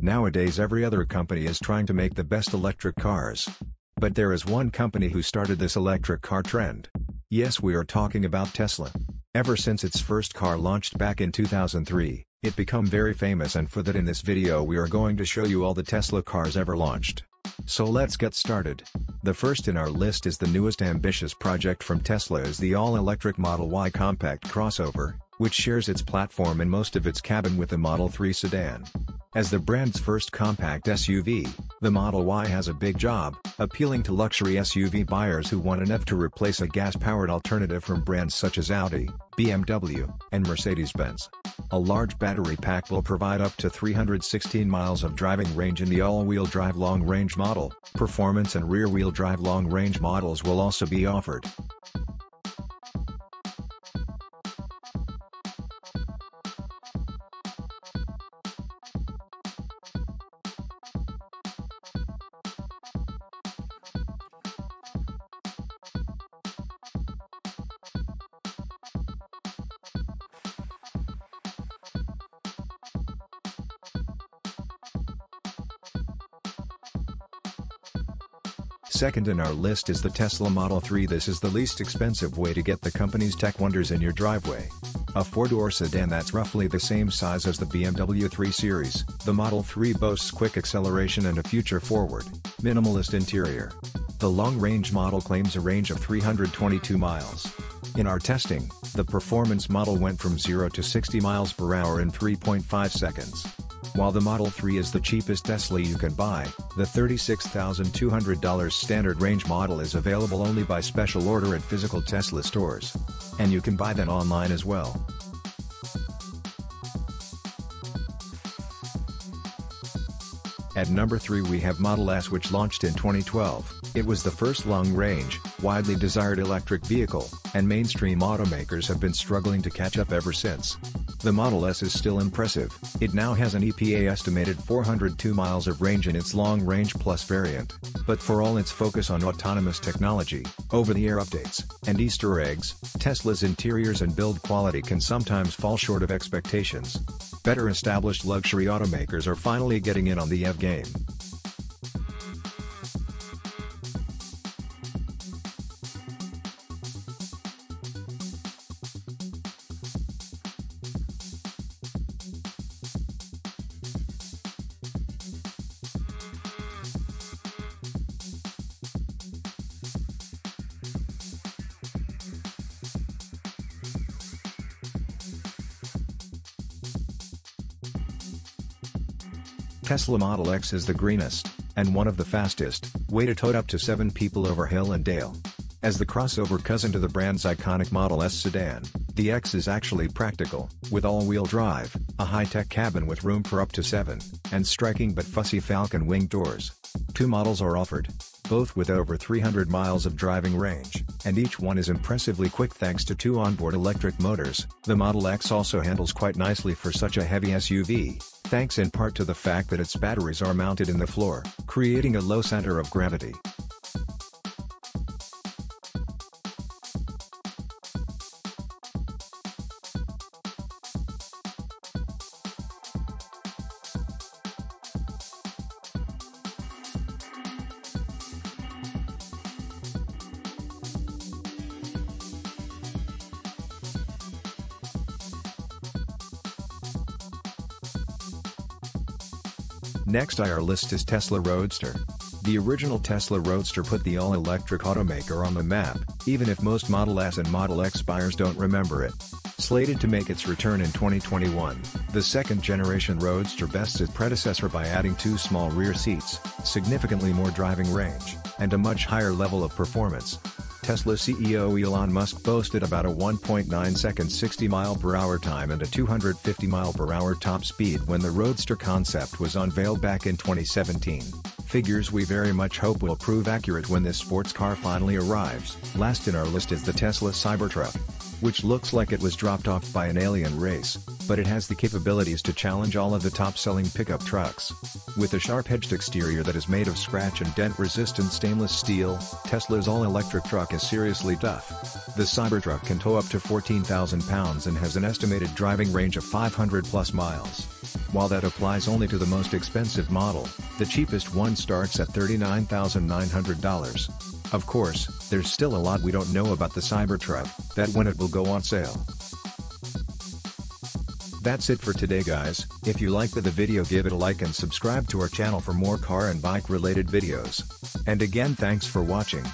Nowadays every other company is trying to make the best electric cars. But there is one company who started this electric car trend. Yes we are talking about Tesla. Ever since its first car launched back in 2003, it become very famous and for that in this video we are going to show you all the Tesla cars ever launched. So let's get started. The first in our list is the newest ambitious project from Tesla is the all-electric Model Y compact crossover, which shares its platform and most of its cabin with the Model 3 sedan. As the brand's first compact SUV, the Model Y has a big job, appealing to luxury SUV buyers who want enough to replace a gas-powered alternative from brands such as Audi, BMW, and Mercedes-Benz. A large battery pack will provide up to 316 miles of driving range in the all-wheel drive long-range model, performance and rear-wheel drive long-range models will also be offered. Second in our list is the Tesla Model 3 This is the least expensive way to get the company's tech wonders in your driveway. A four-door sedan that's roughly the same size as the BMW 3 Series, the Model 3 boasts quick acceleration and a future-forward, minimalist interior. The long-range model claims a range of 322 miles. In our testing, the performance model went from 0 to 60 miles per hour in 3.5 seconds. While the Model 3 is the cheapest Tesla you can buy, the $36,200 standard range model is available only by special order at physical Tesla stores. And you can buy that online as well. At number 3 we have Model S which launched in 2012. It was the first long-range, widely desired electric vehicle, and mainstream automakers have been struggling to catch up ever since. The Model S is still impressive, it now has an EPA estimated 402 miles of range in its long-range plus variant, but for all its focus on autonomous technology, over-the-air updates, and Easter eggs, Tesla's interiors and build quality can sometimes fall short of expectations. Better established luxury automakers are finally getting in on the EV game. Tesla Model X is the greenest, and one of the fastest, way to tote up to 7 people over hill and dale. As the crossover cousin to the brand's iconic Model S sedan, the X is actually practical, with all-wheel drive, a high-tech cabin with room for up to 7, and striking but fussy Falcon wing doors. Two models are offered, both with over 300 miles of driving range, and each one is impressively quick thanks to two onboard electric motors. The Model X also handles quite nicely for such a heavy SUV, thanks in part to the fact that its batteries are mounted in the floor, creating a low center of gravity. Next on our list is Tesla Roadster. The original Tesla Roadster put the all-electric automaker on the map, even if most Model S and Model X buyers don't remember it. Slated to make its return in 2021, the second-generation Roadster bests its predecessor by adding two small rear seats, significantly more driving range, and a much higher level of performance. Tesla CEO Elon Musk boasted about a 1.9 second 60 mile per hour time and a 250 mile per hour top speed when the Roadster concept was unveiled back in 2017. Figures we very much hope will prove accurate when this sports car finally arrives. Last in our list is the Tesla Cybertruck which looks like it was dropped off by an alien race, but it has the capabilities to challenge all of the top-selling pickup trucks. With a sharp-edged exterior that is made of scratch and dent-resistant stainless steel, Tesla's all-electric truck is seriously tough. The Cybertruck can tow up to 14,000 pounds and has an estimated driving range of 500 plus miles. While that applies only to the most expensive model, the cheapest one starts at $39,900. Of course, there's still a lot we don't know about the Cybertruck, that when it will go on sale. That's it for today guys, if you liked the video give it a like and subscribe to our channel for more car and bike related videos. And again thanks for watching.